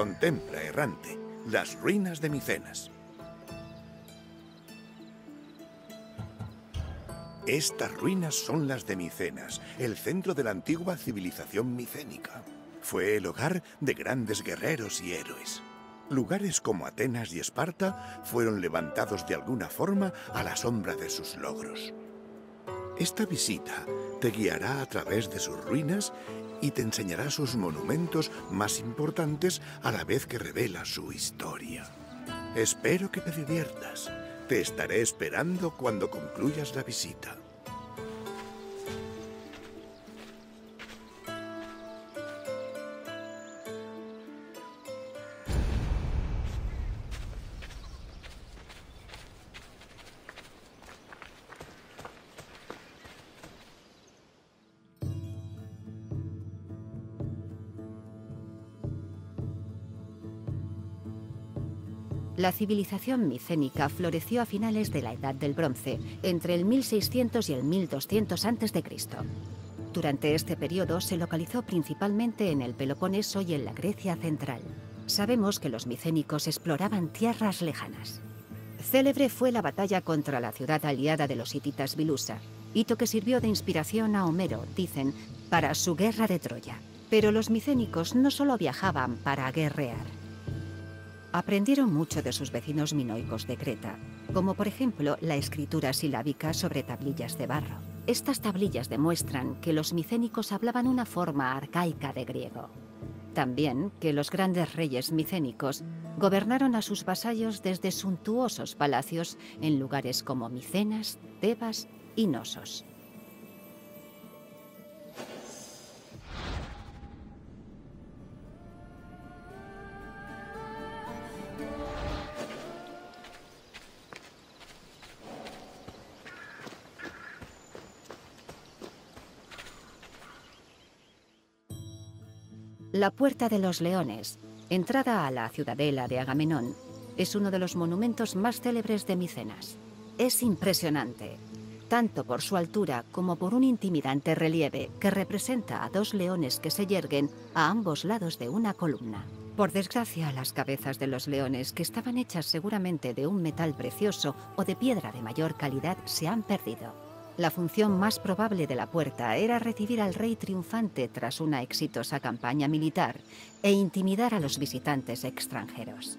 Contempla, errante, las ruinas de Micenas. Estas ruinas son las de Micenas, el centro de la antigua civilización micénica. Fue el hogar de grandes guerreros y héroes. Lugares como Atenas y Esparta fueron levantados de alguna forma a la sombra de sus logros. Esta visita te guiará a través de sus ruinas y te enseñará sus monumentos más importantes a la vez que revela su historia. Espero que te diviertas. Te estaré esperando cuando concluyas la visita. La civilización micénica floreció a finales de la Edad del Bronce, entre el 1600 y el 1200 a.C. Durante este periodo se localizó principalmente en el Peloponeso y en la Grecia central. Sabemos que los micénicos exploraban tierras lejanas. Célebre fue la batalla contra la ciudad aliada de los hititas Bilusa, hito que sirvió de inspiración a Homero, dicen, para su guerra de Troya. Pero los micénicos no solo viajaban para guerrear. Aprendieron mucho de sus vecinos minoicos de Creta, como por ejemplo la escritura silábica sobre tablillas de barro. Estas tablillas demuestran que los micénicos hablaban una forma arcaica de griego. También que los grandes reyes micénicos gobernaron a sus vasallos desde suntuosos palacios en lugares como Micenas, Tebas y Nosos. La Puerta de los Leones, entrada a la ciudadela de Agamenón, es uno de los monumentos más célebres de Micenas. Es impresionante, tanto por su altura como por un intimidante relieve que representa a dos leones que se yerguen a ambos lados de una columna. Por desgracia, las cabezas de los leones, que estaban hechas seguramente de un metal precioso o de piedra de mayor calidad, se han perdido. La función más probable de la puerta era recibir al rey triunfante tras una exitosa campaña militar e intimidar a los visitantes extranjeros.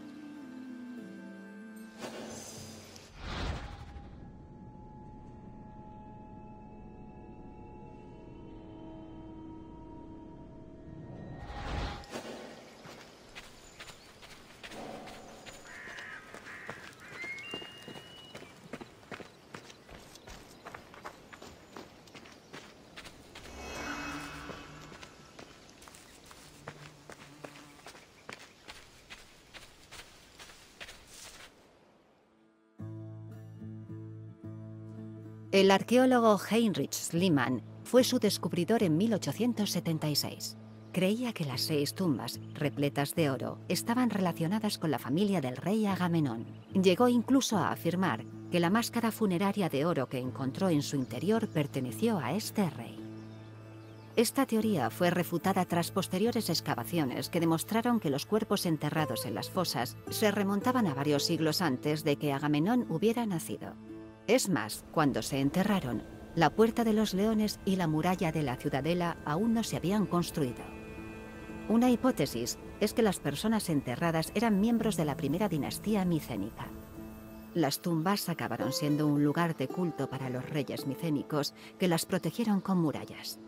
El arqueólogo Heinrich Schliemann fue su descubridor en 1876. Creía que las seis tumbas, repletas de oro, estaban relacionadas con la familia del rey Agamenón. Llegó incluso a afirmar que la máscara funeraria de oro que encontró en su interior perteneció a este rey. Esta teoría fue refutada tras posteriores excavaciones que demostraron que los cuerpos enterrados en las fosas se remontaban a varios siglos antes de que Agamenón hubiera nacido. Es más, cuando se enterraron, la Puerta de los Leones y la muralla de la ciudadela aún no se habían construido. Una hipótesis es que las personas enterradas eran miembros de la primera dinastía micénica. Las tumbas acabaron siendo un lugar de culto para los reyes micénicos que las protegieron con murallas.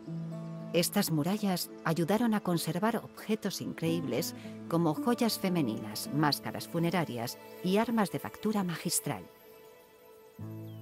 Estas murallas ayudaron a conservar objetos increíbles como joyas femeninas, máscaras funerarias y armas de factura magistral. Thank you.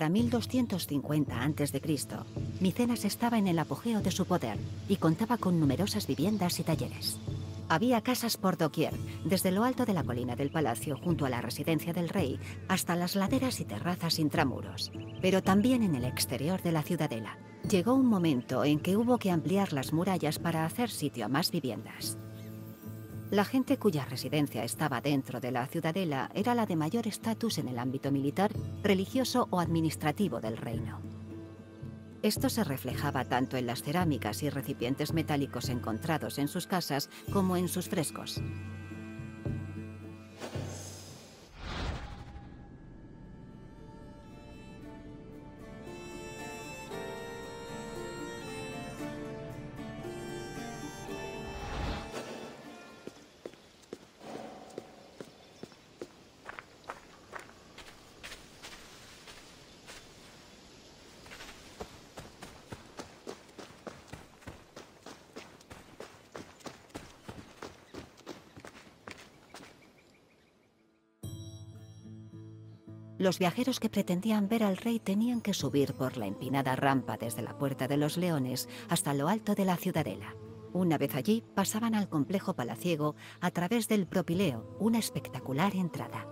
Para 1250 a.C., Micenas estaba en el apogeo de su poder y contaba con numerosas viviendas y talleres. Había casas por doquier, desde lo alto de la colina del palacio junto a la residencia del rey hasta las laderas y terrazas intramuros, pero también en el exterior de la ciudadela. Llegó un momento en que hubo que ampliar las murallas para hacer sitio a más viviendas. La gente cuya residencia estaba dentro de la ciudadela era la de mayor estatus en el ámbito militar, religioso o administrativo del reino. Esto se reflejaba tanto en las cerámicas y recipientes metálicos encontrados en sus casas como en sus frescos. Los viajeros que pretendían ver al rey tenían que subir por la empinada rampa desde la Puerta de los Leones hasta lo alto de la ciudadela. Una vez allí, pasaban al complejo palaciego a través del propileo, una espectacular entrada.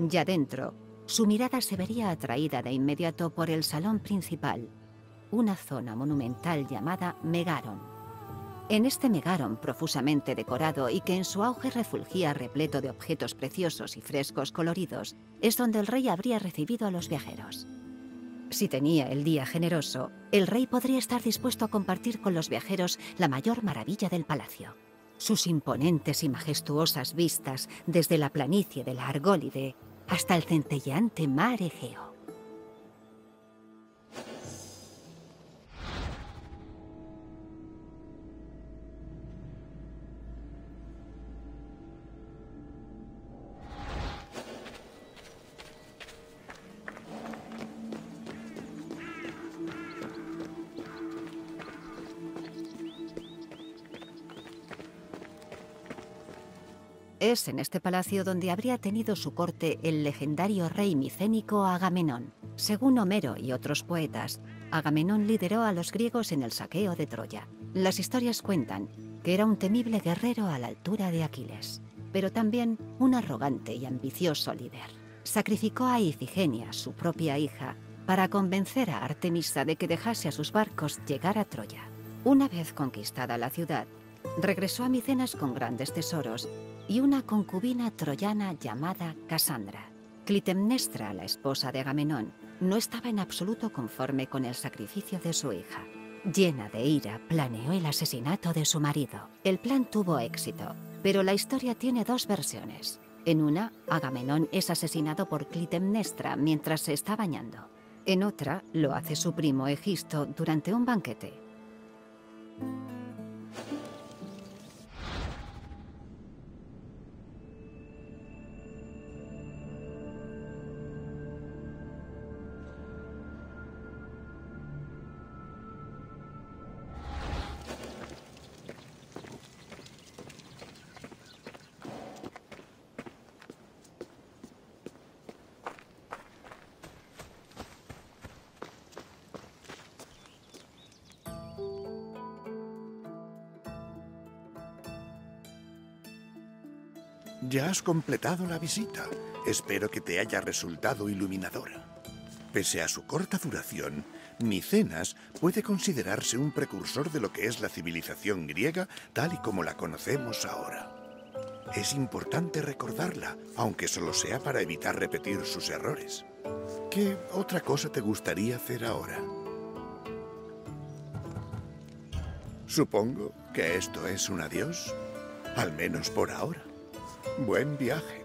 Ya dentro, su mirada se vería atraída de inmediato por el salón principal, una zona monumental llamada Megaron. En este megaron profusamente decorado y que en su auge refulgía repleto de objetos preciosos y frescos coloridos, es donde el rey habría recibido a los viajeros. Si tenía el día generoso, el rey podría estar dispuesto a compartir con los viajeros la mayor maravilla del palacio. Sus imponentes y majestuosas vistas desde la planicie de la Argólide hasta el centelleante mar Egeo. Es en este palacio donde habría tenido su corte el legendario rey micénico Agamenón. Según Homero y otros poetas, Agamenón lideró a los griegos en el saqueo de Troya. Las historias cuentan que era un temible guerrero a la altura de Aquiles, pero también un arrogante y ambicioso líder. Sacrificó a Ifigenia, su propia hija, para convencer a Artemisa de que dejase a sus barcos llegar a Troya. Una vez conquistada la ciudad, regresó a Micenas con grandes tesoros y una concubina troyana llamada Casandra. Clitemnestra, la esposa de Agamenón, no estaba en absoluto conforme con el sacrificio de su hija. Llena de ira, planeó el asesinato de su marido. El plan tuvo éxito, pero la historia tiene dos versiones. En una, Agamenón es asesinado por Clitemnestra mientras se está bañando. En otra, lo hace su primo Egisto durante un banquete. Ya has completado la visita. Espero que te haya resultado iluminadora. Pese a su corta duración, Micenas puede considerarse un precursor de lo que es la civilización griega tal y como la conocemos ahora. Es importante recordarla, aunque solo sea para evitar repetir sus errores. ¿Qué otra cosa te gustaría hacer ahora? Supongo que esto es un adiós, al menos por ahora. Buen viaje.